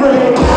Liberty.